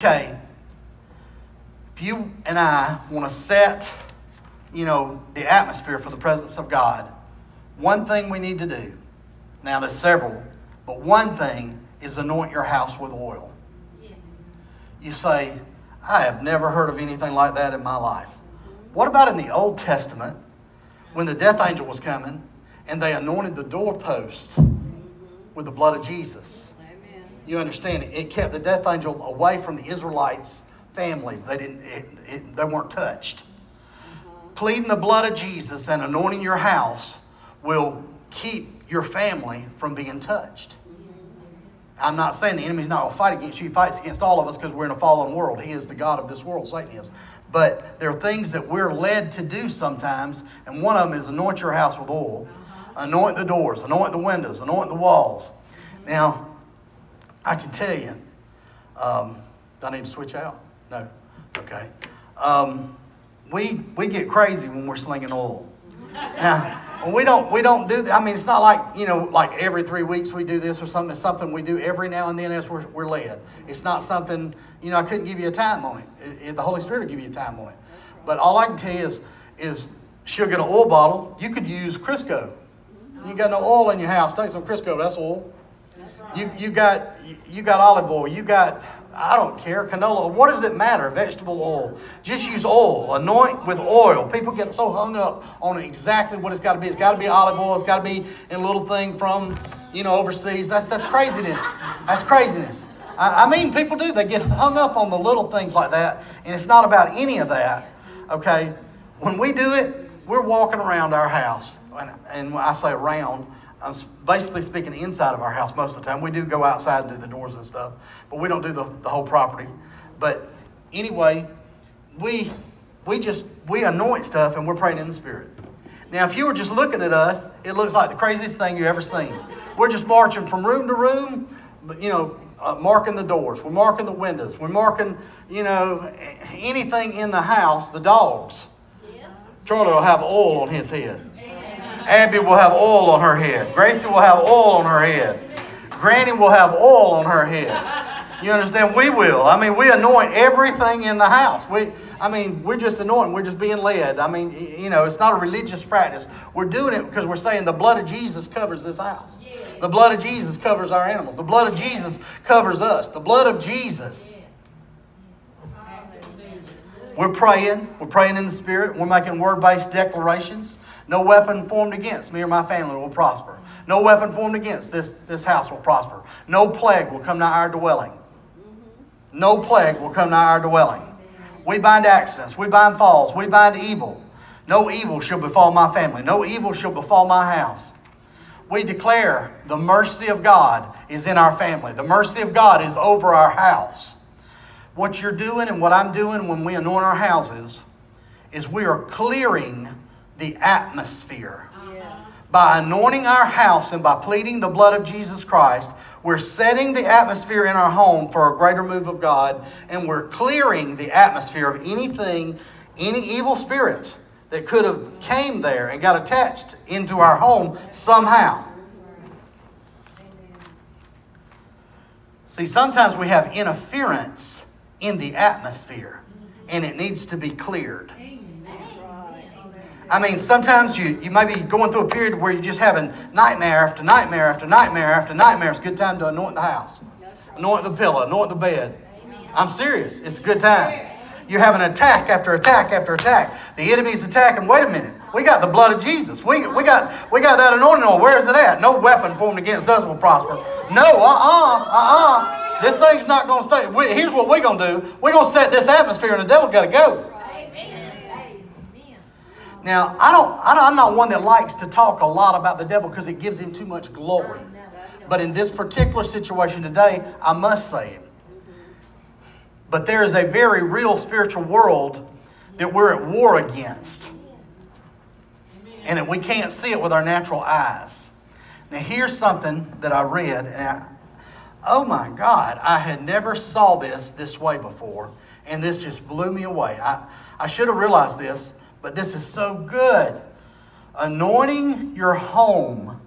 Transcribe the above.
Okay, if you and I want to set, you know, the atmosphere for the presence of God, one thing we need to do, now there's several, but one thing is anoint your house with oil. You say, I have never heard of anything like that in my life. What about in the Old Testament when the death angel was coming and they anointed the doorposts with the blood of Jesus? You understand it, it kept the death angel away from the Israelites' families. They didn't it, it, they weren't touched. Pleading the blood of Jesus and anointing your house will keep your family from being touched. I'm not saying the enemy's not going to fight against you. He fights against all of us because we're in a fallen world. He is the God of this world, Satan is. But there are things that we're led to do sometimes, and one of them is anoint your house with oil, anoint the doors, anoint the windows, anoint the walls. Now, I can tell you. Um, I need to switch out? No. Okay. Um, we we get crazy when we're slinging oil. Now we don't we don't do that. I mean, it's not like you know like every three weeks we do this or something. It's something we do every now and then as we're, we're led. It's not something you know. I couldn't give you a time on it. it, it the Holy Spirit will give you a time on it. But all I can tell you is is she'll get an oil bottle. You could use Crisco. You got no oil in your house. Take some Crisco. That's oil. You, you, got, you got olive oil. You got, I don't care, canola. What does it matter? Vegetable oil. Just use oil. Anoint with oil. People get so hung up on exactly what it's got to be. It's got to be olive oil. It's got to be a little thing from, you know, overseas. That's, that's craziness. That's craziness. I, I mean, people do. They get hung up on the little things like that, and it's not about any of that. Okay? When we do it, we're walking around our house. And, and I say around, I'm basically speaking inside of our house most of the time. We do go outside and do the doors and stuff, but we don't do the, the whole property. But anyway, we we just we anoint stuff and we're praying in the spirit. Now, if you were just looking at us, it looks like the craziest thing you've ever seen. We're just marching from room to room, you know, uh, marking the doors. We're marking the windows. We're marking, you know, anything in the house. The dogs. Yes. Charlie will have oil on his head. Abby will have oil on her head. Gracie will have oil on her head. Granny will have oil on her head. You understand? We will. I mean, we anoint everything in the house. We, I mean, we're just anointing. We're just being led. I mean, you know, it's not a religious practice. We're doing it because we're saying the blood of Jesus covers this house. The blood of Jesus covers our animals. The blood of Jesus covers us. The blood of Jesus. We're praying. We're praying in the Spirit. We're making word based declarations. No weapon formed against me or my family will prosper. No weapon formed against this, this house will prosper. No plague will come to our dwelling. No plague will come to our dwelling. We bind accidents. We bind falls. We bind evil. No evil shall befall my family. No evil shall befall my house. We declare the mercy of God is in our family. The mercy of God is over our house. What you're doing and what I'm doing when we anoint our houses is we are clearing the atmosphere. By anointing our house and by pleading the blood of Jesus Christ, we're setting the atmosphere in our home for a greater move of God, and we're clearing the atmosphere of anything, any evil spirits that could have came there and got attached into our home somehow. See, sometimes we have interference in the atmosphere, and it needs to be cleared. I mean, sometimes you, you may be going through a period where you're just having nightmare after nightmare after nightmare after nightmare. It's a good time to anoint the house, anoint the pillow, anoint the bed. I'm serious. It's a good time. You're having attack after attack after attack. The enemy's attacking. Wait a minute. We got the blood of Jesus. We, we, got, we got that anointing oil. Where is it at? No weapon formed against us will prosper. No, uh-uh, uh-uh. This thing's not going to stay. We, here's what we're going to do. We're going to set this atmosphere and the devil got to go. Amen. Amen. Now, I don't, I am not one that likes to talk a lot about the devil because it gives him too much glory. But in this particular situation today, I must say it. But there is a very real spiritual world that we're at war against. And we can't see it with our natural eyes. Now, here's something that I read, and oh my God, I had never saw this this way before, and this just blew me away. I, I should have realized this but this is so good. Anointing your home